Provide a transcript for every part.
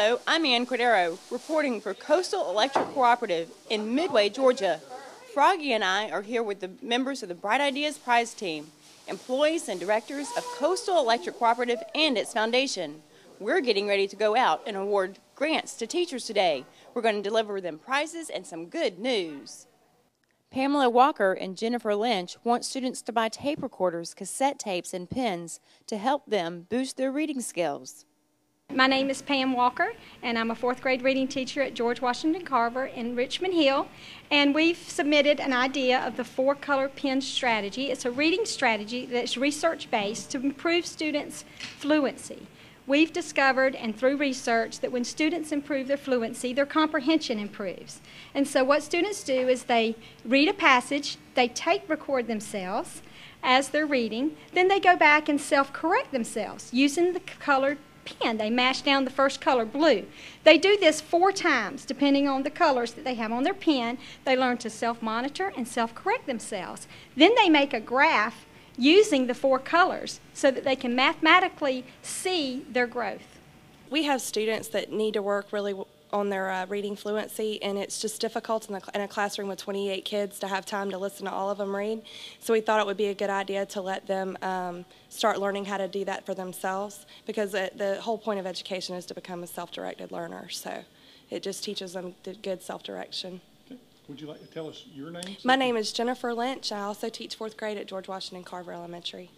Hello, I'm Ann Cordero, reporting for Coastal Electric Cooperative in Midway, Georgia. Froggy and I are here with the members of the Bright Ideas Prize Team, employees and directors of Coastal Electric Cooperative and its foundation. We're getting ready to go out and award grants to teachers today. We're going to deliver them prizes and some good news. Pamela Walker and Jennifer Lynch want students to buy tape recorders, cassette tapes, and pens to help them boost their reading skills. My name is Pam Walker, and I'm a fourth grade reading teacher at George Washington Carver in Richmond Hill. And we've submitted an idea of the four color pen strategy. It's a reading strategy that's research based to improve students' fluency. We've discovered, and through research, that when students improve their fluency, their comprehension improves. And so, what students do is they read a passage, they tape record themselves as they're reading, then they go back and self correct themselves using the colored pen. They mash down the first color, blue. They do this four times, depending on the colors that they have on their pen. They learn to self monitor and self correct themselves. Then they make a graph using the four colors so that they can mathematically see their growth. We have students that need to work really on their uh, reading fluency, and it's just difficult in, the, in, a classroom with 28 kids to have time to listen to all of them read. So we thought it would be a good idea to let them um, start learning how to do that for themselves because it, the whole point of education is to become a self-directed learner. So it just teaches them good self-direction. Okay. Would you like to tell us your name? My name is Jennifer Lynch. I also teach fourth grade at George Washington Carver Elementary.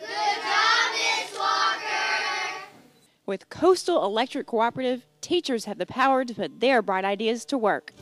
Good job, Miss Walker! With Coastal Electric Cooperative, teachers have the power to put their bright ideas to work.